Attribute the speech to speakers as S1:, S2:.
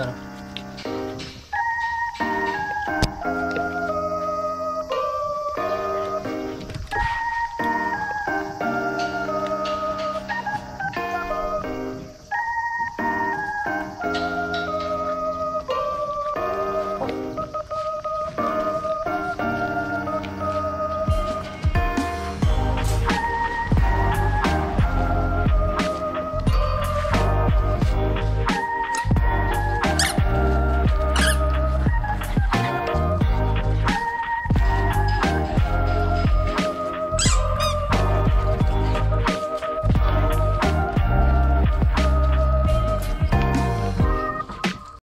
S1: taraf.